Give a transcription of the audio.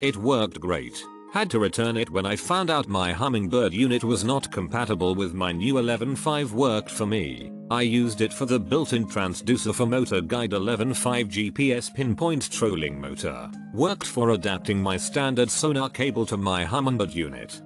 It worked great. Had to return it when I found out my Humminbird unit was not compatible with my new 11.5 worked for me. I used it for the built-in transducer for MotorGuide 11.5 GPS pinpoint trolling motor. Worked for adapting my standard sonar cable to my Humminbird unit.